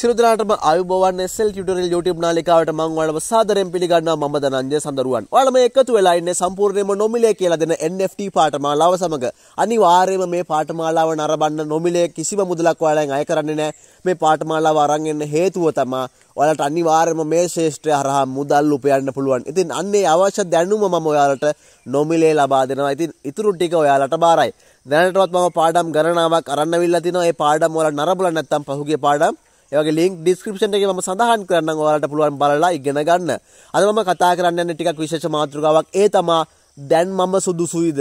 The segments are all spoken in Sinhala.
සියලු දෙනාටම ආයුබෝවන් SL ටියුටෝරියල් YouTube නාලිකාවට මම ඔයාලව සාදරයෙන් පිළිගන්නවා මම දනංජය සඳරුවන්. ඔයාලා මේ එකතු වෙලා ඉන්නේ සම්පූර්ණයෙන්ම නොමිලේ කියලා දෙන NFT පාඨමාලාව සමග. අනිවාර්යයෙන්ම මේ පාඨමාලාව නරඹන්න නොමිලේ කිසිම මුදලක් ඔයාලෙන් අය කරන්නේ නැහැ. මේ පාඨමාලාව අරන් එන්න හේතුව තමයි ඔයාලට අනිවාර්යයෙන්ම මේ ශේෂ්ත්‍රය හරහා මුදල් උපයන්න පුළුවන්. ඉතින් අන්නේ අවශ්‍ය දැනුම මම ඔයාලට නොමිලේ ලබා දෙනවා. ඉතින් ඉතුරු ටික ඔයාලට බාරයි. දැනටවත් මම පාඩම් ගණනාවක් අරන් අවිල්ලා තිනවා. ඒ පාඩම් වල නරඹලා නැත්තම් පහුගිය පාඩම් ඒ වගේ link description එකේ මම සඳහන් කරන්නම් ඔයාලට පුළුවන් බලලා ඉගෙන ගන්න. අද මම කතා කරන්න යන්නේ ටිකක් විශේෂ මාතෘකාවක්. ඒ තමා දැන් මම සුදුසුයිද?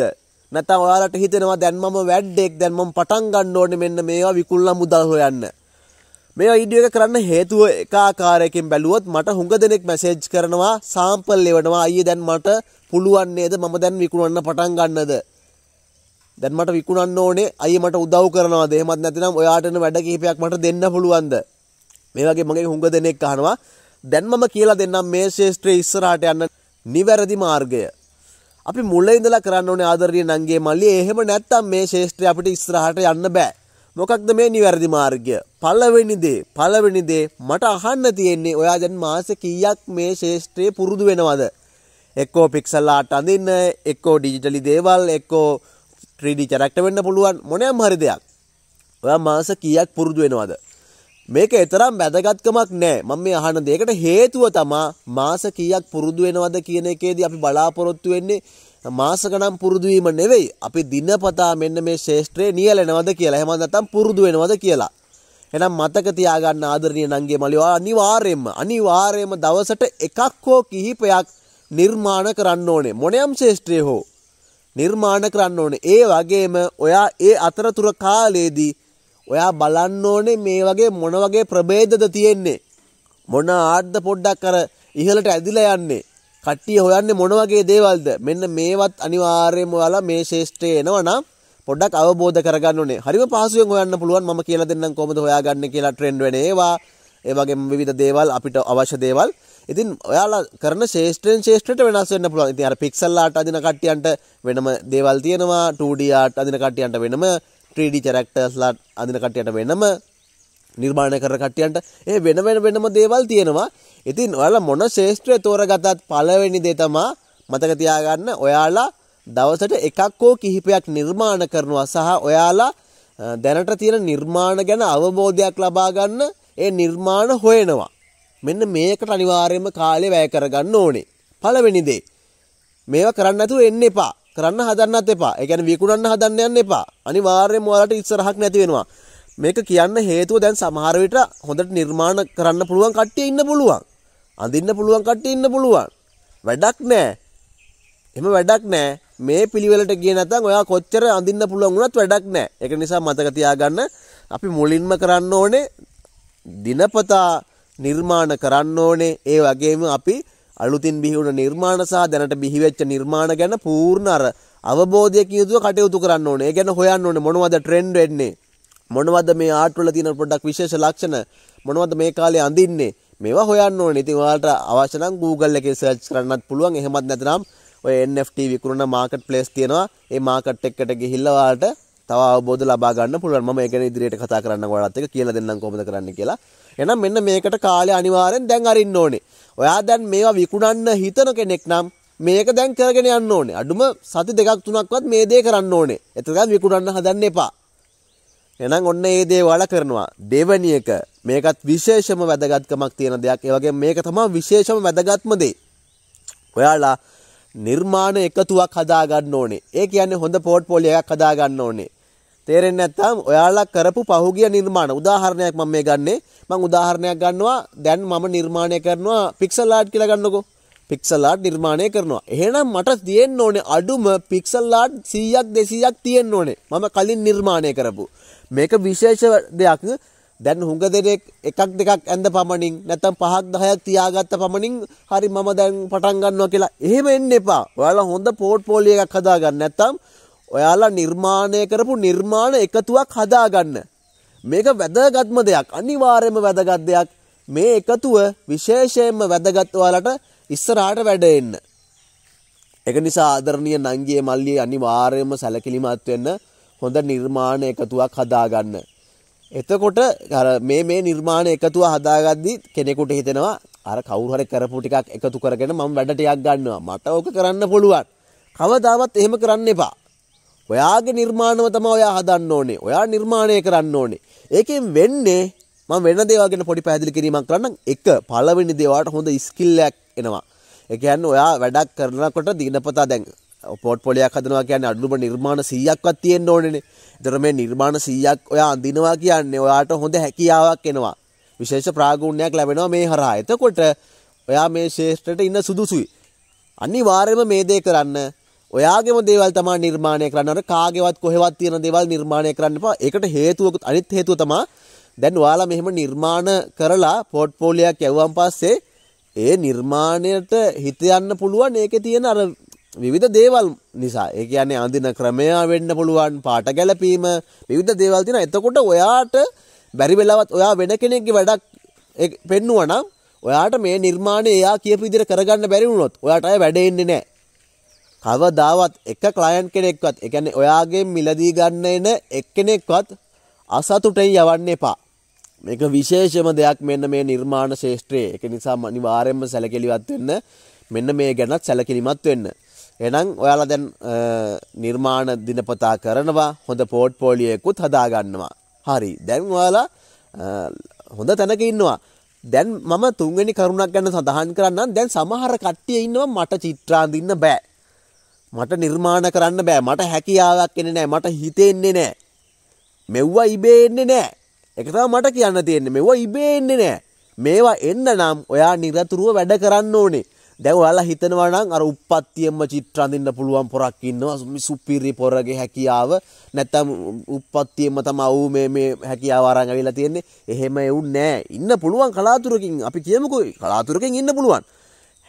නැත්නම් ඔයාලට හිතෙනවා දැන් මම වැඩෙක් දැන් මම පටන් ගන්න ඕනේ මෙන්න මේවා විකුණලා මුදල් හොයන්න. මේ වීඩියෝ එක කරන්න හේතුව එක ආකාරයකින් බැලුවොත් මට හුඟ දෙනෙක් මැසේජ් කරනවා සාම්පල් එවනවා අයියේ දැන් මට පුළුවන් නේද මම දැන් විකුණන්න පටන් ගන්නද දැන් මට විකුණන්න ඕනේ අයියේ මට උදව් කරනවාද එහෙමත් නැත්නම් ඔයාටන වැඩ කිහිපයක් මට දෙන්න පුළුවන්ද මේ වගේ මගේ හුඟ දෙනෙක් අහනවා දැන් මම කියලා දෙන්නම් මේ ශේෂ්ත්‍රයේ ඉස්සරහට යන්න නිවැරදි මාර්ගය. අපි මුලින් ඉඳලා කරන්න ඕනේ ආදරණීය නංගේ මල්ලි එහෙම නැත්තම් මේ ශේෂ්ත්‍රය අපිට ඉස්සරහට යන්න බෑ. මොකක්ද මේ නිවැරදි මාර්ගය? පළවෙනි දේ පළවෙනි දේ මට අහන්න තියෙන්නේ ඔයා දැන් මාස කීයක් මේ ශේෂ්ත්‍රයේ පුරුදු වෙනවද? එක්කෝ පික්සල් ආර්ට් අඳින්න, එක්කෝ ඩිජිටලි දේවල්, එක්කෝ 3D චැරක්ටර් වෙන්න පුළුවන් මොනෑම හරි දෙයක්. ඔයා මාස කීයක් පුරුදු වෙනවද? මේක එතරම් වැදගත්කමක් නෑ. මම මේ අහන දෙයකට හේතුව තමා මාස කීයක් පුරුදු වෙනවද කියන එකේදී අපි බලාපොරොත්තු වෙන්නේ මාස ගණන් පුරුදු වීම නෙවෙයි. අපි දිනපතා මෙන්න මේ ශේෂ්ත්‍රයේ නියැලෙනවද කියලා. එහෙම නැත්නම් පුරුදු වෙනවද කියලා. එහෙනම් මතක තියාගන්න ආදරණීය නංගේ මලියෝ අනිවාර්යයෙන්ම අනිවාර්යයෙන්ම දවසට එකක් හෝ කිහිපයක් නිර්මාණ කරන්න ඕනේ. මොනියම් ශේෂ්ත්‍රයේ හෝ නිර්මාණ කරන්න ඕනේ. ඒ වගේම ඔයා ඒ අතරතුර කාලයේදී ඔයා බලන්න ඕනේ මේ වගේ මොන වගේ ප්‍රභේදද තියෙන්නේ. මොන ආඩ්ද පොඩ්ඩක් අර ඉහළට ඇදිලා යන්නේ. කට්ටිය හොයන්නේ මොන වගේ දේවල්ද? මෙන්න මේවත් අනිවාර්යයෙන්ම ඔයාලා මේ ශේෂ්ත්‍රයේ එනවනම් පොඩ්ඩක් අවබෝධ කරගන්න ඕනේ. හරිම පහසුවෙන් හොයන්න පුළුවන් මම කියලා දෙන්නම් කොහොමද හොයාගන්නේ කියලා ට්‍රෙන්ඩ් වෙන ඒවා. ඒ වගේම විවිධ දේවල් අපිට අවශ්‍ය දේවල්. ඉතින් ඔයාලා කරන ශේෂ්ත්‍රයෙන් ශේෂ්ත්‍රයට වෙනස් වෙන්න පුළුවන්. ඉතින් අර පික්සල් ආර්ට් අදින කට්ටියන්ට වෙනම දේවල් තියෙනවා. 2D ආර්ට් අදින කට්ටියන්ට වෙනම 3D චැරක්ටර්ස්ලා අඳින කට්ටියට වෙනම නිර්මාණය කරන කට්ටියන්ට ඒ වෙන වෙන වෙනම දේවල් තියෙනවා. ඉතින් ඔයාලා මොන ශේෂ්ත්‍රය තෝරගතත් පළවෙනි දේ තමා මතක තියාගන්න ඔයාලා දවසට එකක් හෝ කිහිපයක් නිර්මාණ කරනවා සහ ඔයාලා දැනට තියෙන නිර්මාණ ගැන අවබෝධයක් ලබා ගන්න ඒ නිර්මාණ හොයනවා. මෙන්න මේකට අනිවාර්යයෙන්ම කාලය වැය කරගන්න ඕනේ. පළවෙනි දේ. මේවා කරන්න නැතුව එන්න එපා. කරන්න හදන්නත් එපා. ඒ කියන්නේ විකුණන්න හදන්න යන්න එපා. අනිවාර්යයෙන්ම ඔයාලට ඉස්සරහක් නැති වෙනවා. මේක කියන්න හේතුව දැන් සමහර විට හොඳට නිර්මාණ කරන්න පුළුවන් කට්ටිය ඉන්න පුළුවන්. අඳින්න පුළුවන් කට්ටිය ඉන්න පුළුවන්. වැඩක් නැහැ. එහෙම වැඩක් නැහැ. මේ පිළිවෙලට ගියේ නැත්නම් ඔයා කොච්චර අඳින්න පුළුවන් වුණත් වැඩක් නැහැ. ඒක නිසා මතක තියාගන්න අපි මුලින්ම කරන්න ඕනේ දිනපතා නිර්මාණ කරන්න ඕනේ. ඒ වගේම අපි අලුතින් බිහිවුණ නිර්මාණ සහ දැනට බිහිවෙච්ච නිර්මාණ ගැන පූර්ණ අර අවබෝධයකින් යුතුව කටයුතු කරන්න ඕනේ. ඒ ගැන හොයන්න ඕනේ මොනවද ට්‍රෙන්ඩ් වෙන්නේ? මොනවද මේ ආර්ට් වල තියෙන පොඩ්ඩක් විශේෂ ලක්ෂණ? මොනවද මේ කාලේ අඳින්නේ? මේවා හොයන්න ඕනේ. ඉතින් ඔයාලට අවශ්‍ය නම් Google එකේ සර්ච් කරන්නත් පුළුවන්. එහෙමත් නැත්නම් ඔය NFT විකුණන මාකට් ප්ලේස් තියෙනවා. ඒ මාකට් එකකට ගිහිල්ලා ඔයාලට තව අවබෝධ ලබා ගන්න පුළුවන්. මම ඒ ගැන ඉදිරියට කතා කරන්න ඔයාලත් එක්ක කියලා දෙන්නම් කොහොමද කරන්න කියලා. එහෙනම් මෙන්න මේකට කාලය අනිවාර්යෙන් දැන් අරින්න ඕනේ. ඔයා දැන් මේවා විකුණන්න හිතන කෙනෙක් නම් මේක දැන් කරගෙන යන්න ඕනේ. අඩුම සති දෙකක් තුනක්වත් මේ දේ කරන්න ඕනේ. එතකන් විකුණන්න හදන්න එපා. එහෙනම් ඔන්න ඒ දේ වල කරනවා. දෙවැනි එක මේකත් විශේෂම වැදගත්කමක් තියෙන දෙයක්. ඒ වගේම මේක තමයි විශේෂම වැදගත්ම දේ. ඔයාලා නිර්මාණ එකතුවක් හදා ගන්න ඕනේ. ඒ කියන්නේ හොඳ පෝර්ට්ෆෝලියෝ එකක් හදා ගන්න ඕනේ. තේරෙන්නේ නැත්නම් ඔයාලා කරපු පහුගිය නිර්මාණ. උදාහරණයක් මම මේ ගන්නෙ. මම උදාහරණයක් ගන්නවා. දැන් මම නිර්මාණය කරනවා පික්සල් ආර්ට් කියලා ගන්නකෝ. පික්සල් ආර්ට් නිර්මාණය කරනවා. එහෙනම් මට තියෙන්න ඕනේ අඩුම පික්සල් ආර්ට් 100ක් 200ක් තියෙන්න ඕනේ. මම කලින් නිර්මාණය කරපු. මේක විශේෂ දෙයක්. දැන් හුඟ දෙනෙක් එකක් දෙකක් ඇඳ පමණින් නැත්නම් පහක් 10ක් තියාගත්ත පමණින් හරි මම දැන් පටන් ගන්නවා කියලා එහෙම එන්න එපා. ඔයාලා හොඳ පෝර්ට්ෆෝලියෝ එකක් හදාගන්න. නැත්නම් ඔයාලා නිර්මාණය කරපු නිර්මාණ එකතුවක් හදාගන්න. මේක වැදගත්ම දෙයක්. අනිවාර්යයෙන්ම වැදගත් දෙයක්. මේ එකතුව විශේෂයෙන්ම වැදගත් ඔයාලට ඉස්සරහට වැඩ එන්න. ඒක නිසා ආදරණීය නංගියේ මල්ලියේ අනිවාර්යයෙන්ම සැලකිලිමත් වෙන්න හොඳ නිර්මාණ එකතුවක් හදාගන්න. එතකොට අර මේ මේ නිර්මාණ එකතුව හදාගද්දි කෙනෙකුට හිතෙනවා අර කවුරු හරි කරපු ටිකක් එකතු කරගෙන මම වැඩ ටිකක් ගන්නවා මට ඕක කරන්න පුළුවන් කවදාවත් එහෙම කරන්න එපා ඔයාගේ නිර්මාණව තමයි ඔයා හදන්න ඕනේ ඔයා නිර්මාණය කරන්න ඕනේ ඒකෙන් වෙන්නේ මම වෙන දේවල් ගැන පොඩි පැහැදිලි කිරීමක් කරන්නම් එක පළවෙනි දේ ඔයාට හොඳ ස්කිල් එකක් එනවා ඒ කියන්නේ ඔයා වැඩක් කරනකොට දිනපතා දැන් පෝට්ෆෝලියක් හදනවා කියන්නේ අඩුම නිර්මාණ 100ක්වත් තියෙන්න ඕනේනේ. ඒතර මේ නිර්මාණ 100ක් ඔයා අඳිනවා කියන්නේ ඔයාට හොඳ හැකියාවක් එනවා. විශේෂ ප්‍රාගුණ්‍යයක් ලැබෙනවා මේ හරහා. එතකොට ඔයා මේ ශේෂ්ත්‍රයට ඉන්න සුදුසුයි. අනිවාර්යයෙන්ම මේ දේ කරන්න. ඔයාගේම දේවල් තමයි නිර්මාණය කරන්න ඕනේ. කාගේවත් කොහෙවත් තියෙන දේවල් නිර්මාණය කරන්න එපා. ඒකට හේතුව අනිත් හේතුව තමයි දැන් ඔයාලා මෙහෙම නිර්මාණ කරලා පෝට්ෆෝලියක් යවුවන් පස්සේ ඒ නිර්මාණයට හිත යන්න පුළුවන් ඒකේ තියෙන අර විවිධ දේවල් නිසා ඒ කියන්නේ අඳින ක්‍රමය වෙන්න පුළුවන් පාට ගැලපීම විවිධ දේවල් තියෙනවා එතකොට ඔයාට බැරි වෙලාවත් ඔයා වෙන කෙනෙක්ගේ වැඩක් පෙන්නුවා නම් ඔයාට මේ නිර්මාණය එයා කියපු විදිහට කරගන්න බැරි වුණොත් ඔයාට අය වැඩ එන්නේ නැහැ කවදාවත් එක ක්ලයන්ට් කෙනෙක්වත් ඒ කියන්නේ ඔයාගෙන් මිලදී ගන්න එන එක්කෙනෙක්වත් අසතුටෙන් යවන්න එපා මේක විශේෂම දෙයක් මෙන්න මේ නිර්මාණ ශේෂ්ත්‍රයේ ඒක නිසා අනිවාර්යයෙන්ම සැලකිලිවත් වෙන්න මෙන්න මේ ගැනත් සැලකිලිමත් වෙන්න එහෙනම් ඔයාලා දැන් නිර්මාණ දිනපතා කරනවා හොඳ පෝර්ට්ෆෝලියෝයකුත් හදාගන්නවා. හරි. දැන් ඔයාලා හොඳ තැනක ඉන්නවා. දැන් මම තුන්වෙනි කරුණක් ගැන සඳහන් කරන්නම්. දැන් සමහර කට්ටිය ඉන්නවා මට චිත්‍ර අඳින්න බෑ. මට නිර්මාණ කරන්න බෑ. මට හැකියාවක් එන්නේ නැහැ. මට හිතෙන්නේ නැහැ. මෙව්වා ඉබේ එන්නේ නැහැ. ඒක තමයි මට කියන්න තියෙන්නේ. මෙව්වා ඉබේ එන්නේ නැහැ. මේවා එන්න නම් ඔයා නිරතුරුව වැඩ කරන්න ඕනේ. දැන් ඔයාලා හිතනවා නම් අර උප්පත්තියෙන්ම චිත්‍ර අඳින්න පුළුවන් පොරක් ඉන්නවා සුපිරි පොරගේ හැකියාව නැත්තම් උප්පත්තියෙන්ම තමයි ඌ මේ මේ හැකියාව අරන් අවිලා තියෙන්නේ එහෙම එවුන් නෑ ඉන්න පුළුවන් කලාතුරකින් අපි කියමුකෝ කලාතුරකින් ඉන්න පුළුවන්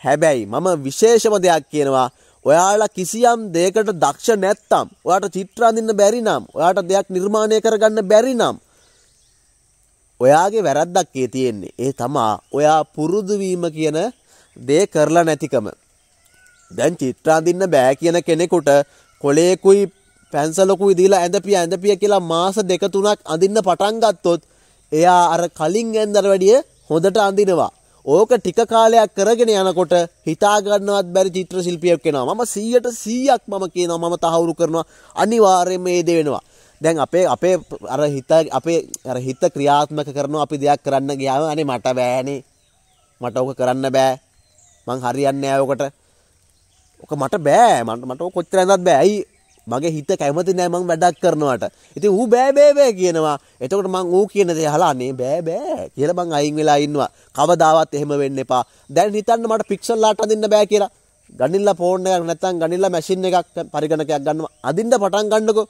හැබැයි මම විශේෂම දෙයක් කියනවා ඔයාලා කිසියම් දෙයකට දක්ෂ නැත්තම් ඔයාට චිත්‍ර අඳින්න බැරි නම් ඔයාට දෙයක් නිර්මාණය කරගන්න බැරි නම් ඔයාගේ වැරද්දක් ඒ තියෙන්නේ ඒ තමා ඔයා පුරුදු වීම කියන දේ කරලා නැතිකම. දැන් චිත්‍ර අඳින්න බෑ කියන කෙනෙකුට කොලේකුයි පැන්සලකුයි දීලා ඇඳපිය ඇඳපිය කියලා මාස දෙක තුනක් අඳින්න පටන් ගත්තොත් එයා අර කලින් ඇඳර වැඩිය හොඳට අඳිනවා. ඕක ටික කාලයක් කරගෙන යනකොට හිතා ගන්නවත් බැරි චිත්‍ර ශිල්පියෙක් වෙනවා. මම 100ට 100ක් මම කියනවා මම තහවුරු කරනවා අනිවාර්යයෙන්ම මේ දේ වෙනවා. දැන් අපේ අපේ අර හිත අපේ අර හිත ක්‍රියාත්මක කරනවා අපි දෙයක් කරන්න ගියාම අනේ මට බෑනේ. මට ඕක කරන්න බෑ. මං හරියන්නේ නැහැ ඔකට. ඔක මට බෑ. මට මට ඔක කොච්චර ඇඳත් බෑ. ඇයි මගේ හිත කැමති නෑ මං වැඩක් කරනවට. ඉතින් ඌ බෑ බෑ බෑ කියනවා. එතකොට මං ඌ කියන දේ අහලා අනේ බෑ බෑ කියලා මං අයින් වෙලා ඉන්නවා. කවදාවත් එහෙම වෙන්න එපා. දැන් හිතන්න මට පික්සල් ආට අදින්න බෑ කියලා. ගනිල්ලා ෆෝන් එකක් නැත්නම් ගනිල්ලා මැෂින් එකක් පරිගණකයක් ගන්නවා. අදින්න පටන් ගන්නකො.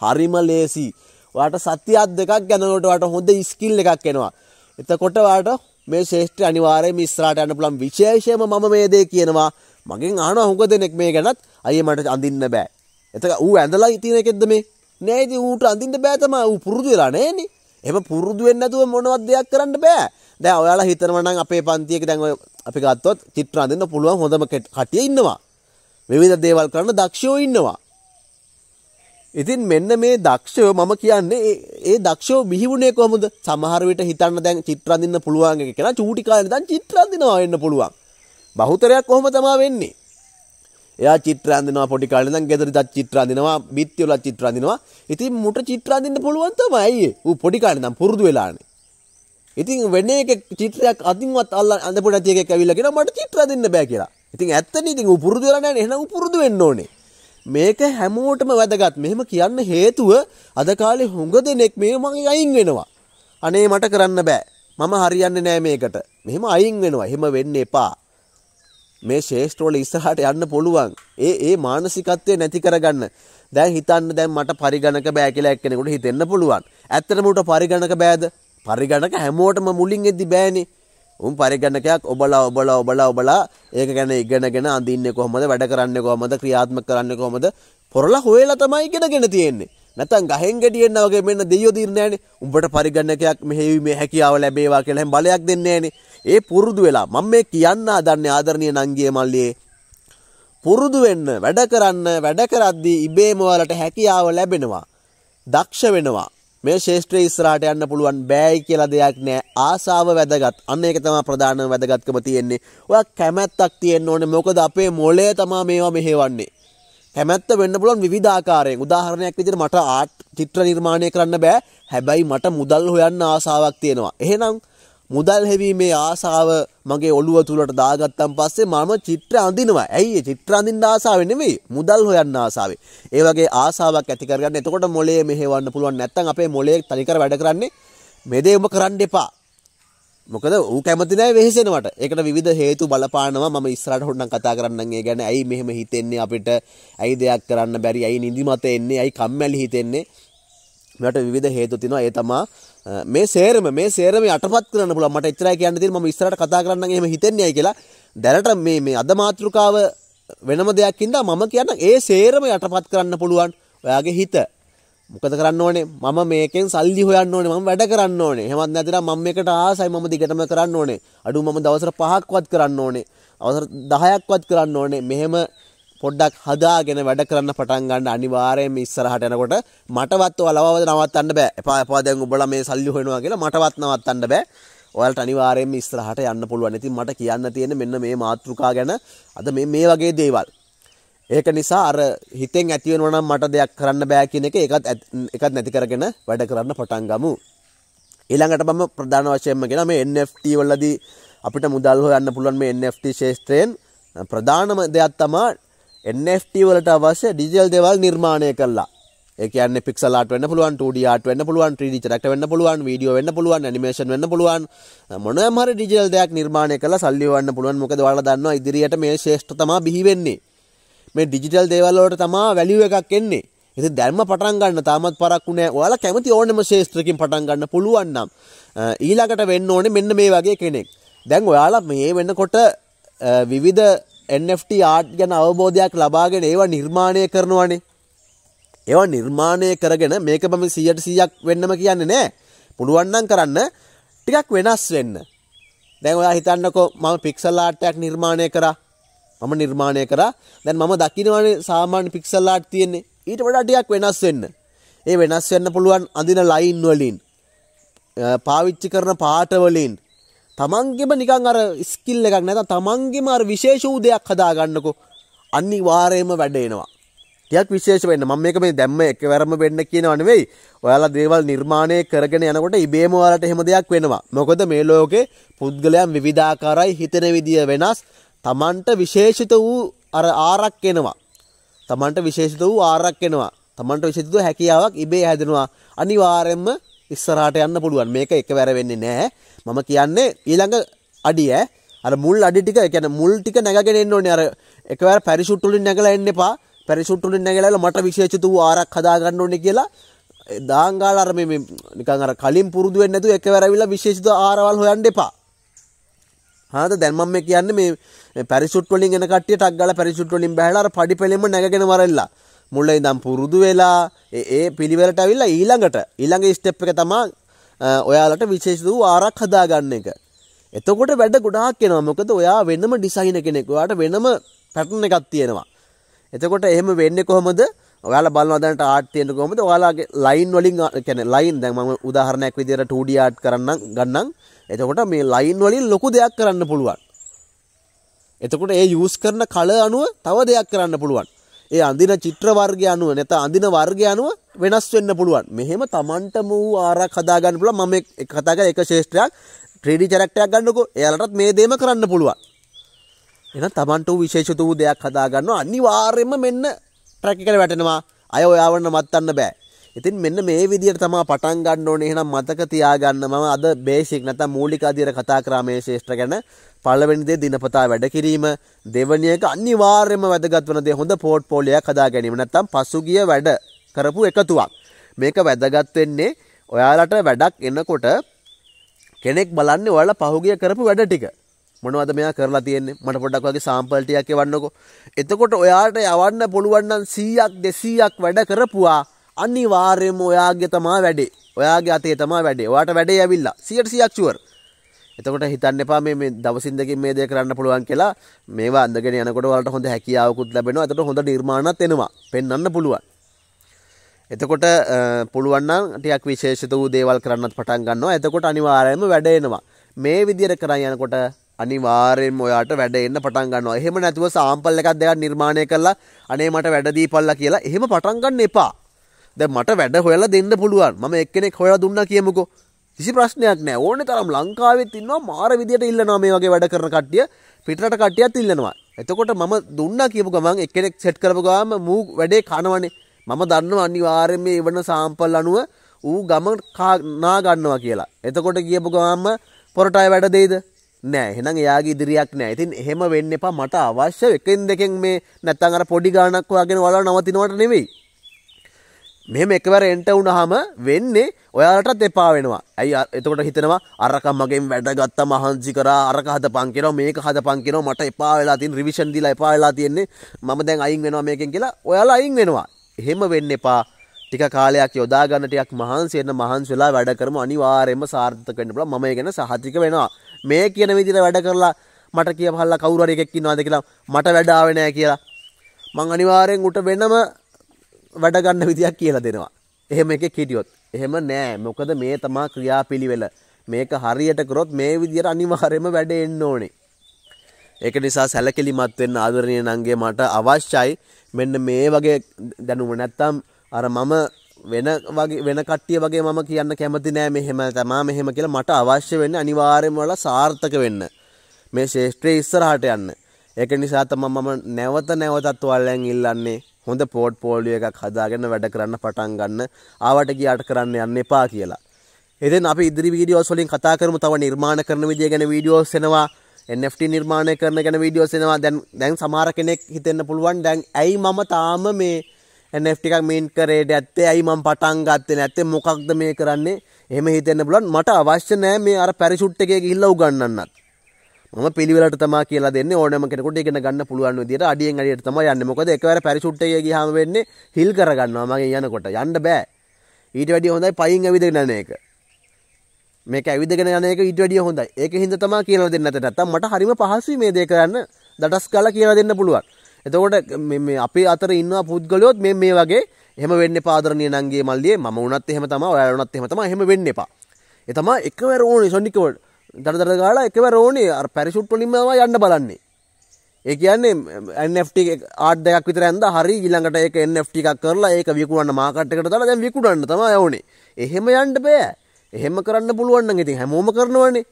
හරිම ලේසි. ඔයාට සත්‍යයක් දෙකක් ගන්නකොට ඔයාට හොඳ ස්කිල් එකක් එනවා. එතකොට ඔයාට මේ ශේෂ්ත්‍රය අනිවාර්යයෙන්ම ඉස්සරහට යන්න පුළුවන් විශේෂයෙන්ම මම මේ දේ කියනවා මගෙන් අහනවා හුඟ දෙනෙක් මේ ගැනත් අයියේ මට අඳින්න බෑ එතක ඌ ඇඳලා තියෙන එකෙක්ද මේ නෑ ඉතින් ඌට අඳින්න බෑ තමයි ඌ පුරුදු වෙලා නෑනේ එහෙම පුරුදු වෙන්නේ නැතුව මොනවත් දෙයක් කරන්න බෑ දැන් ඔයාලා හිතනවා නම් අපේ පන්තියක දැන් ඔය අපි ගත්තොත් චිත්‍ර අඳින්න පුළුවන් හොඳම කට්ටිය ඉන්නවා විවිධ දේවල් කරන්න දක්ෂයෝ ඉන්නවා ඉතින් මෙන්න මේ දක්ෂයෝ මම කියන්නේ ඒ දක්ෂයෝ බිහිවුණේ කොහොමද? සමහර විට හිතන්න දැන් චිත්‍ර අඳින්න පුළුවන් එක කියලා චූටි කාලේ ඉඳන් චිත්‍ර අඳිනවා වෙන්න පුළුවන්. බහුතරයක් කොහොම තමයි වෙන්නේ? එයා චිත්‍ර අඳිනවා පොඩි කාලේ ඉඳන් ගෙදර ඉඳන් චිත්‍ර අඳිනවා, බිත්ති වල චිත්‍ර අඳිනවා. ඉතින් මුට චිත්‍ර අඳින්න පුළුවන් තමයි අයියේ. ඌ පොඩි කාලේ ඉඳන් පුරුදු වෙලානේ. ඉතින් වෙන එක චිත්‍රයක් අදින්වත් අල්ල අඳපු නැති එකක් ඇවිල්ලා කියනවා මට චිත්‍ර අදින්න බෑ කියලා. ඉතින් ඇත්තනේ ඉතින් ඌ පුරුදු වෙලා නැහැ නේ. එහෙනම් ඌ පුරුදු වෙන්න ඕනේ. මේක හැමෝටම වැදගත්. මෙහෙම කියන්න හේතුව අද කාලේ හුඟ දෙනෙක් මේ මගේ අයින් වෙනවා. අනේ මට කරන්න බෑ. මම හරියන්නේ නෑ මේකට. මෙහෙම අයින් වෙනවා. එහෙම වෙන්න එපා. මේ ශේෂ්ඨ වල ඉස්සරහට යන්න පුළුවන්. ඒ ඒ මානසිකත්වය නැති කරගන්න. දැන් හිතන්න දැන් මට පරිගණක බෑ කියලා එක්කෙනෙකුට හිතෙන්න පුළුවන්. ඇත්තටම උට පරිගණක බෑද? පරිගණක හැමෝටම මුලින් එද්දි බෑනේ. උන් පරිගණකයක් ඔබලා ඔබලා ඔබලා ඔබලා ඒක ගැන ඉගෙනගෙන අඳින්නේ කොහොමද වැඩ කරන්නේ කොහොමද ක්‍රියාත්මක කරන්නේ කොහොමද පොරලා හොයලා තමයි ඉගෙනගෙන තියෙන්නේ නැත්තම් ගහෙන් ගෙඩියෙන්න වගේ මෙන්න දෙයියෝ දින්නේ නැහනේ උඹට පරිගණකයක් මෙහෙවීමේ හැකියාව ලැබේවා කියලා හැම බලයක් දෙන්නේ නැහනේ ඒ පුරුදු වෙලා. මම මේ කියන්න හදන්නේ ආදරණීය නංගියේ මල්ලියේ. පුරුදු වෙන්න වැඩ කරන්න වැඩ කරද්දී ඉබේම වලට හැකියාව ලැබෙනවා. දක්ෂ වෙනවා. මේ ශේෂ්ත්‍රයේ ඉස්සරහට යන්න පුළුවන් බෑයි කියලා දෙයක් නෑ. ආසාව වැදගත්. අන්න ඒක තමයි ප්‍රධාන වැදගත්කම තියෙන්නේ. ඔයා කැමැත්තක් තියෙන්න ඕනේ. මොකද අපේ මොළය තමයි මේවා මෙහෙවන්නේ. කැමැත්ත වෙන්න පුළුවන් විවිධාකාරයෙන්. උදාහරණයක් විදිහට මට ආර්ට් චිත්‍ර නිර්මාණය කරන්න බෑ. හැබැයි මට මුදල් හොයන්න ආසාවක් තියෙනවා. එහෙනම් මුදල් හෙවීමේ ආසාව මගේ ඔළුව තුලට දාගත්තන් පස්සේ මම චිත්‍ර අඳිනවා. ඇයි චිත්‍ර අඳින්න ආසාවෙ නෙමෙයි. මුදල් හොයන්න ආසාවෙ. ඒ වගේ ආසාවක් ඇති කරගන්න. එතකොට මොලේ මෙහෙවන්න පුළුවන්. නැත්නම් අපේ මොලේ තනිකර වැඩ කරන්නේ මේ දේ ඔබ කරන්න එපා. මොකද ඌ කැමති නැහැ වෙහෙසෙනවට. ඒකට විවිධ හේතු බලපානවා. මම ඉස්සරහට හොන්නම් කතා කරන්නම් ඒ ගැන. ඇයි මෙහෙම හිතෙන්නේ අපිට? ඇයි දෙයක් කරන්න බැරි? ඇයි නිදිමත එන්නේ? ඇයි කම්මැලි හිතෙන්නේ? මේකට විවිධ හේතු තියෙනවා. ඒ තමා මේ සේරම මේ සේරම යටපත් කරන්න පුළුවන්. මට එච්චරයි කියන්න තියෙන්නේ. මම ඉස්සරහට කතා කරන්නම් එහෙම හිතෙන්නේ ඇයි කියලා. දැනට මේ මේ අද මාතෘකාව වෙනම දෙයක් ඉඳලා මම කියන්න ඒ සේරම යටපත් කරන්න පුළුවන්. ඔයාගේ හිත. මොකද කරන්න ඕනේ මම මේකෙන් සල්ලි හොයන්න ඕනේ මම වැඩ කරන්න ඕනේ එහෙමත් නැත්නම් මම මේකට ආසයි මම දිගටම කරන්න ඕනේ අඩු මම දවසට පහක්වත් කරන්න ඕනේ අවසර 10ක්වත් කරන්න ඕනේ මෙහෙම පොඩ්ඩක් හදාගෙන වැඩ කරන්න පටන් ගන්න අනිවාර්යයෙන්ම ඉස්සරහට යනකොට මටවත් ඔයාලව නවත්තන්න බෑ. එපා එපා දැන් ඔබලා මේ සල්ලි හොයනවා කියලා මටවත් නවත්තන්න බෑ. ඔයාලට අනිවාර්යයෙන්ම ඉස්සරහට යන්න පුළුවන්. ඉතින් මට කියන්න තියෙන්නේ මෙන්න මේ මාතෘකා ගැන අද මේ මේ වගේ දේවල්. ඒක නිසා අර හිතෙන් ඇති වෙනවා නම් මට දෙයක් කරන්න බෑ කියන එක ඒකත් ඒකත් නැති කරගෙන වැඩ කරන්න පටන් ගමු. ඊළඟට මම ප්‍රධාන වශයෙන්ම කියන මේ NFT වලදී අපිට මුදල් හොයන්න පුළුවන් මේ NFT ශේෂ්ත්‍රයෙන් ප්‍රධානම දෙයක් තමයි NFT වලට අවශ්‍ය ඩිජිටල් දේවල් නිර්මාණය කළා. ඒ කියන්නේ පික්සල් ආර්ට් වෙන්න පුළුවන් 2D ආර්ට් වෙන්න පුළුවන් 3D චැරක්ටර් වෙන්න පුළුවන් වීඩියෝ වෙන්න පුළුවන් ඇනිමේෂන් වෙන්න පුළුවන්. මොනවාම හරි ඩිජිටල් දෙයක් නිර්මාණය කරලා සල්ලි හොයන්න පුළුවන්. මොකද ඔයාලා දන්නවා ඉදිරියට මේ ශ්‍රේෂ්ඨ තමයි බිහි වෙන්නේ. මේ ඩිජිටල් දේවල් වලට තමයි වැලියු එකක් එන්නේ. ඉතින් දැන්ම පටන් ගන්න තාමත් පරක්කු නෑ. ඔයාලා කැමති ඕනෙම ශේෂ්ත්‍රකින් පටන් ගන්න පුළුවන් නම් ඊළඟට වෙන්න ඕනේ මෙන්න මේ වගේ කෙනෙක්. දැන් ඔයාලා මේ වෙනකොට විවිධ NFT ආර්ට් ගැන අවබෝධයක් ලබාගෙන ඒවා නිර්මාණය කරනවනේ. ඒවා නිර්මාණය කරගෙන මේක මම 100ට 100ක් වෙන්නම කියන්නේ නෑ. පුළුවන් නම් කරන්න ටිකක් වෙනස් වෙන්න. දැන් ඔයා හිතන්නකෝ මම පික්සල් ආර්ට් එකක් නිර්මාණය කරා. මම නිර්මාණය කරා. දැන් මම දකින්නවානේ සාමාන්‍ය පික්සල් ආර්ට් තියෙන්නේ. ඊට වඩා ටිකක් වෙනස් වෙන්න. ඒ වෙනස් වෙන්න පුළුවන් අඳින ලයින් වලින් පාවිච්චි කරන පාට වලින් තමන්ගෙම නිකන් අර ස්කිල් එකක් නැත්නම් තමන්ගෙම අර විශේෂ වූ දෙයක් හදාගන්නකෝ අනිවාර්යයෙන්ම වැඩ එනවා. ටිකක් විශේෂ වෙන්න. මම මේක මේ දැම්ම එකවරම වෙන්න කියනව නෙවෙයි. ඔයාලා දේවල් නිර්මාණය කරගෙන යනකොට ඉබේම ඔයාලට එහෙම දෙයක් වෙනවා. මොකද මේ ලෝකේ පුද්ගලයන් විවිධාකාරයි හිතෙන විදිය වෙනස්. තමන්ට විශේෂිත වූ අර ආරක් එනවා. තමන්ට විශේෂිත වූ ආරක් එනවා. තමන්ට විශේෂිත වූ හැකියාවක් ඉබේ හැදෙනවා. අනිවාර්යයෙන්ම ඉස්සරහට යන්න පුළුවන්. මේක එකවර වෙන්නේ නැහැ. මම කියන්නේ ඊළඟ අඩිය අර මුල් අඩි ටික ඒ කියන්නේ මුල් ටික නැගගෙන එන්න ඕනේ. අර එකවර පැරිෂුට් වලින් නැගලා එන්න එපා. පැරිෂුට් වලින් නැගලා මට විශේෂිත වූ ආරක් හදා ගන්න ඕනේ කියලා දාංගාල අර මේ නිකන් අර කලින් පුරුදු වෙන්නේ නැතුව එකවර ඇවිල්ලා විශේෂිත ආරවල් හොයන්න එපා. හාද දැන් මම මේ කියන්නේ මේ පැරිෂුට් වලින් එන කට්ටිය ටක් ගාලා පැරිෂුට් වලින් බහැලා අර පඩි පෙලෙම නැගගෙන වරෙල්ලා. මුල්ල ඉඳන් පුරුදු වෙලා ඒ පිළිවෙලට ඇවිල්ලා ඊළඟට ඊළඟ ස්ටෙප් එක තමයි ඔයාලට විශේෂ වූ ආරක් හදාගන්න එක. එතකොට වැඩ ගොඩාක් එනවා. මොකද ඔයා වෙනම ඩිසයින් කෙනෙක්. ඔයාට වෙනම පැටර්න් එකක් තියෙනවා. එතකොට එහෙම වෙන්නේ කොහොමද? ඔයාලා බලනවා දැනට ආර්ට් තියෙන කොහොමද? ඔයාලාගේ ලයින් වලින් කියන්නේ ලයින් දැන් මම උදාහරණයක් විදිහට 2D ආර්ට් කරන්නම් ගන්නම්. එතකොට මේ ලයින් වලින් ලොකු දෙයක් කරන්න පුළුවන්. එතකොට ඒ යූස් කරන කල අනුව තව දෙයක් කරන්න පුළුවන්. ඒ අඳින චිත්‍ර වර්ගය අනුව නැත අඳින වර්ගය අනුව වෙනස් වෙන්න පුළුවන්. මෙහෙම Tamanටම වූ ආරක් හදා ගන්න පුළුවන්. මම කතා කරේ එක ශේෂ්ත්‍රයක් 3D චැරක්ටරයක් ගන්නකො. එයාලටත් මේ දේම කරන්න පුළුවන්. එහෙනම් Tamanට වූ විශේෂිත වූ දෙයක් හදා ගන්නවා අනිවාර්යයෙන්ම මෙන්න ට්‍රැක් එකට වැටෙනවා. අය ඔයාවන්න මත්තන්න බෑ. ඉතින් මෙන්න මේ විදිහට තමයි පටන් ගන්න ඕනේ. එහෙනම් මතක තියාගන්න මම අද බේසික් නැත්නම් මූලික අධ්‍යයන කතා කරා මේ ශේෂ්ත්‍ර ගැන. පළවෙනි දේ දිනපතා වැඩ කිරීම, දෙවෙනි එක අනිවාර්යයෙන්ම වැදගත් වෙන දේ හොඳ පෝට්ෆෝලියෝයක් හදා ගැනීම. නැත්නම් පසුගිය වැඩ කරපු එකතුවක්. මේක වැදගත් වෙන්නේ ඔයාලට වැඩක් එනකොට කෙනෙක් බලන්නේ ඔයාලා පහුගිය කරපු වැඩ ටික. මොනවද මෙයා කරලා තියෙන්නේ මට පොඩ්ඩක් වගේ සාම්පල් ටිකක් එවන්නකෝ. එතකොට ඔයාට යවන්න පුළුවන් නම් 100ක් 200ක් වැඩ කරපුවා අනිවාර්යයෙන්ම ඔයාගේ තමා වැඩේ. ඔයාගේ අතේ තමා වැඩේ. ඔයාට වැඩේ ඇවිල්ලා 100%ක් ෂුවර්. එතකොට හිතන්න එපා මේ මේ දවසින් දෙකකින් මේ දේ කරන්න පුළුවන් කියලා. මේවා අඳගෙන යනකොට ඔයාලට හොඳ හැකියාවකුත් ලැබෙනවා. එතකොට හොඳ නිර්මාණත් එනවා. පෙන්වන්න පුළුවන්. එතකොට පුළුවන්නම් ටියක් විශේෂිත වූ දේවල් කරන්නත් පටන් ගන්නවා. එතකොට අනිවාර්යයෙන්ම වැඩ එනවා. මේ විදිහට කරන් යනකොට අනිවාර්යෙන්ම ඔයාට වැඩ එන්න පටන් ගන්නවා. එහෙම නැතුව සාම්පල් එකක් දෙකක් නිර්මාණය කරලා අනේ මට වැඩ දීපල්ලා කියලා එහෙම පටන් ගන්න එපා. දැන් මට වැඩ හොයලා දෙන්න පුළුවන්. මම එක්කෙනෙක් හොයලා දුන්නා කියමුකෝ. කිසි ප්‍රශ්නයක් නැහැ. ඕනේ තරම් ලංකාවෙත් ඉන්නවා මාර විදියට ඉල්ලනවා මේ වගේ වැඩ කරන කට්ටිය. පිටරට කට්ටියත් ඉල්ලනවා. එතකොට මම දුන්නා කියපු ගමන් එක්කෙනෙක් සෙට් කරපු ගාම මූ වැඩේ කනවනේ. මම දන්නවා අනිවාර්යයෙන් මේ ඉවන සාම්පල් අනුව ඌ ගම නා ගන්නවා කියලා. එතකොට කියපු ගමන්ම පොරටාය වැඩ දෙයිද? නෑ. එහෙනම් එයාගේ ඉදිරියක් නෑ. ඉතින් එහෙම වෙන්න එපා. මට අවශ්‍ය එකෙන් දෙකෙන් මේ නැත්තම් අර පොඩි ගාණක් හොයාගෙන වල නවතිනවට නෙවෙයි. මෙහෙම එකවර එන්ට වුණාම වෙන්නේ ඔයාලටත් එපා වෙනවා. ඇයි එතකොට හිතනවා අරක මගෙන් වැඩ ගත්ත මහන්සි කරා අරක හදපන් කියනවා මේක හදපන් කියනවා මට එපා වෙලා තියෙන රිවිෂන් දීලා එපා වෙලා තියෙන්නේ මම දැන් අයින් වෙනවා මේකෙන් කියලා ඔයාලා අයින් වෙනවා. එහෙම වෙන්න එපා. ටික කාලයක් යොදා ගන්න ටිකක් මහන්සි වෙන මහන්සි වෙලා වැඩ කරමු අනිවාර්යයෙන්ම සාර්ථක වෙන්න පුළුවන්. මම ඒ ගැන සහතික වෙනවා. මේ කියන විදිහට වැඩ කරලා මට කියපහලා කවුරු හරි එකෙක් ඉන්නවද කියලා මට වැඩ ආවේ නැහැ කියලා. මං අනිවාර්යෙන් උට වෙනම වැඩ ගන්න විදියක් කියලා දෙනවා. එහෙම එකෙක් හිටියොත්. එහෙම නෑ. මොකද මේ තමා ක්‍රියාපිළිවෙල. මේක හරියට කරොත් මේ විදියට අනිවාර්යයෙන්ම වැඩ එන්න ඕනේ. ඒක නිසා සැලකිලිමත් වෙන්න ආදරණීය නංගේ මට අවශ්‍යයි. මෙන්න මේ වගේ දැනුම නැත්තම් අර මම වෙන වගේ වෙන කට්ටිය වගේ මම කියන්න කැමති නෑ. මෙහෙම තමා මෙහෙම කියලා මට අවශ්‍ය වෙන්නේ අනිවාර්යයෙන්ම වල සාර්ථක වෙන්න. මේ ශේෂ්ත්‍රයේ ඉස්සරහට යන්න. ඒක නිසා තමයි මම නැවත නැවතත් ඔයාලෙන් ඉල්ලන්නේ හොඳ පෝට්ෆෝලියෝ එකක් හදාගෙන වැඩ කරන්න පටන් ගන්න. ආවට ගියාට කරන්න යන්න එපා කියලා. ඉතින් අපි ඉදිරි වීඩියෝස් වලින් කතා කරමු. තව නිර්මාණ කරන විදිය ගැන වීඩියෝස් එනවා. NFT නිර්මාණය කරන ගැන වීඩියෝස් එනවා දැන් දැන් සමහර කෙනෙක් හිතෙන්න පුළුවන් දැන් ඇයි මම තාම මේ NFT එකක් මේන් කරේ නැත්තේ ඇයි මම පටන් ගත්තේ නැත්තේ මොකක්ද මේ කරන්නේ එහෙම හිතෙන්න පුළුවන් මට අවශ්‍ය නෑ මේ අර පැරෂුට් එකේ ගිහිල්ලා උගන්නන්නත් මම පිළිවෙලට තමා කියලා දෙන්නේ ඕනෑම කෙනෙකුට ඉගෙන ගන්න පුළුවන් විදිහට අඩියෙන් අඩියට තමයි යන්නේ. මොකද එකවර පැරෂුට් එකේ ගියාම වෙන්නේ හිල් කරගන්නවා මගෙන් යනකොට. යන්න බෑ. ඊට වැඩිය හොඳයි පයින් ඇවිදගෙන යන එක. මේක ඇවිදගෙන යන එක ඊට වැඩිය හොඳයි. ඒක හින්දා තමයි කියලා දෙන්න නැත්නම් නැත්තම් මට හරිම පහසුයි මේ දේ කරන්න. දඩස් ගාලා කියලා දෙන්න පුළුවන්. එතකොට මේ අපේ අතර ඉන්නවා පුද්ගලයොත් මේ මේ වගේ එහෙම වෙන්න එපා ආදරණීය නංගියේ මල්ලියේ මම වුණත් එහෙම තමයි ඔයාලා වුණත් එහෙම තමයි එහෙම වෙන්න එපා. ඒ තමයි එකවර ඕනේ සොනිකවල දරදර ගාලා එකවර ඕනේ අර පැරිෂුට් වලින්ම යන්න බලන්නේ. ඒ කියන්නේ NFT ආට් දෙකක් විතර ඇඳ හරි ඊළඟට ඒක NFT එකක් කරලා ඒක විකුණන්න මාකට් එකට දාලා දැන් විකුණන්න තමයි ඕනේ. එහෙම යන්න බෑ. එහෙම කරන්න පුළුවන් නම් ඉතින් හැමෝම කරනවනේ.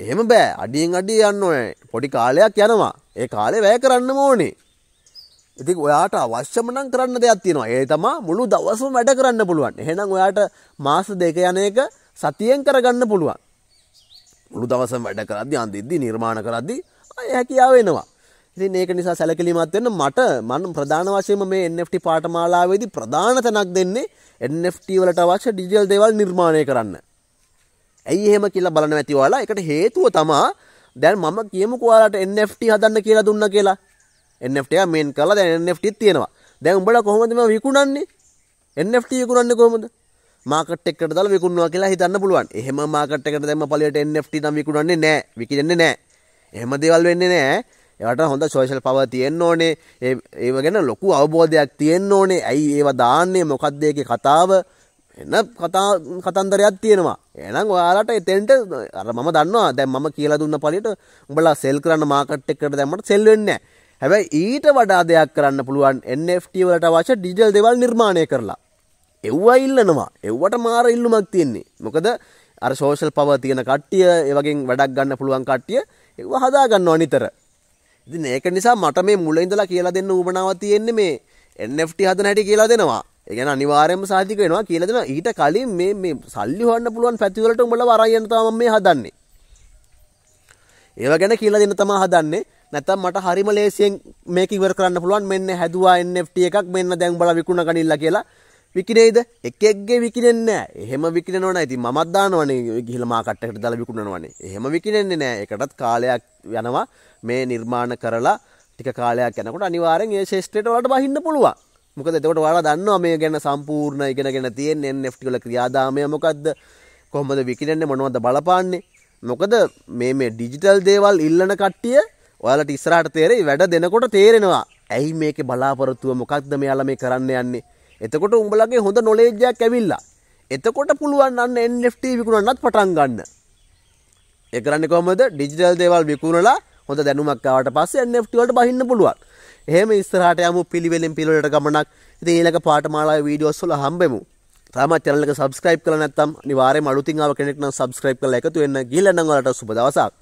එහෙම බෑ. අඩියෙන් අඩිය යන්න ඕනේ. පොඩි කාලයක් යනවා. ඒ කාලේ වැය කරන්නම ඕනේ. ඉතින් ඔයාට අවශ්‍යම නම් කරන්න දෙයක් තියෙනවා. ඒ තමයි මුළු දවසම වැඩ කරන්න පුළුවන්. එහෙනම් ඔයාට මාස දෙක යන එක සතියෙන් කරගන්න පුළුවන්. මුළු දවසම වැඩ කරද්දි අන්තිද්දි නිර්මාණ කරද්දි අය හැකියාව වෙනවා. ඉතින් ඒක නිසා සැලකිලිමත් වෙන්න මට මම ප්‍රධාන වශයෙන්ම මේ NFT පාඨමාලාවේදී ප්‍රධාන තැනක් දෙන්නේ NFT වලට අවශ්‍ය ඩිජිටල් දේවල් නිර්මාණය කරන්න. ඇයි එහෙම කියලා බලන්න ඇති ඔයාලා? ඒකට හේතුව තමා දැන් මම කියමුකෝ ඔයාලට NFT හදන්න කියලා දුන්නා කියලා. NFT එක මේන් කරලා දැන් NFT තියෙනවා. දැන් උඹලා කොහොමද මේ විකුණන්නේ? NFT විකුණන්නේ කොහොමද? මාකට් එකකට දාලා විකුණනවා කියලා හිතන්න පුළුවන්. එහෙම මාකට් එකට දැම්ම පළියට NFT නම් විකුණන්නේ නැහැ. විකිණෙන්නේ නැහැ. එහෙම දේවල් වෙන්නේ නැහැ. ඒවට හොඳ සෝෂල් පවර් තියෙන්න ඕනේ. ඒ ඒව ගැන ලොකු අවබෝධයක් තියෙන්න ඕනේ. ඇයි ඒව දාන්නේ? මොකක්ද ඒකේ කතාව? එන කතා කතන්දරයක් තියෙනවා. එහෙනම් ඔයාලට එතෙන්ට අර මම දන්නවා. දැන් මම කියලා දුන්න පළියට උඹලා සෙල් කරන්න මාකට් එකකට දැම්මට සෙල් වෙන්නේ නැහැ. හැබැයි ඊට වඩා දෙයක් කරන්න පුළුවන් NFT වලට අවශ්‍ය ඩිජිටල් දේවල් නිර්මාණය කරලා. එව්වා ඉල්ලනවා එව්වට මාර ඉල්ලුමක් තියෙන්නේ මොකද අර සෝෂල් පව තියෙන කට්ටිය ඒවගෙන් වැඩක් ගන්න පුළුවන් කට්ටිය එව හදා ගන්නවා නිතර ඉතින් ඒක නිසා මට මේ මුල ඉඳලා කියලා දෙන්න උවමනාවක් තියෙන්නේ මේ NFT හදන හැටි කියලා දෙනවා. ඒ කියන්නේ අනිවාර්යයෙන්ම සාධික වෙනවා කියලා දෙනවා. ඊට කලින් මේ මේ සල්ලි හොයන්න පුළුවන් පැති වලට උඹලා වරයන් තමයි මේ හදන්නේ. ඒව ගැන කියලා දෙන්න තමයි හදන්නේ. නැත්තම් මට හරිම ලේසියෙන් මේක ඉවර කරන්න පුළුවන්. මෙන්න හැදුවා NFT එකක්. මෙන්න දැන් උඹලා විකුණ ගනින්න කියලා. විකිනේද එකෙක්ගේ විකිනෙන්නේ නැහැ. එහෙම විකිනනව නැහැ. ඉතින් මමත් දානවනේ ගිහිල්ලා මාකට් එකට දාලා විකුණනවනේ. එහෙම විකිනෙන්නේ නැහැ. ඒකටත් කාලයක් යනවා. මේ නිර්මාණ කරලා ටික කාලයක් යනකොට අනිවාර්යෙන් ඒ ශේෂ්ත්‍රයට වලට බහින්න පුළුවන්. මොකද එතකොට ඔයාලා දන්නවා මේ ගැන සම්පූර්ණ ඉගෙනගෙන තියෙන NFT වල ක්‍රියාදාමය මොකද්ද? කොහොමද විකිනෙන්නේ මොනවද බලපාන්නේ? මොකද මේ මේ ඩිජිටල් දේවල් ඉල්ලන කට්ටිය ඔයාලට ඉස්සරහට තේරෙයි වැඩ දෙනකොට තේරෙනවා. ඇයි මේකේ බලාපොරොත්තුව මොකක්ද මෙයාලා මේ කරන්න යන්නේ? එතකොට උඹලගේ හොඳ නොලේජ්ජයක් ඇවිල්ලා. එතකොට පුළුවන් අන්න NFT විකුණන්නත් පටන් ගන්න. ඒ කරන්නේ කොහමද? ඩිජිටල් දේවල් විකුණලා හොඳ දැනුමක් ආවට පස්සේ NFT වලට බහින්න පුළුවන්. එහෙම ඉස්සරහට යමු පිළිවෙලින් පිළිවෙලට ගමනක්. ඉතින් ඊළඟ පාඨමාලාවේ වීඩියෝස් වල හම්බෙමු. තාමත් channel එක subscribe කරලා නැත්නම් අනිවාර්යයෙන්ම අලුතින් ආව කෙනෙක් නම් subscribe කරලා එකතු වෙන්න. ගිහිල්ලා නම් ඔයාලට සුබ දවසක්.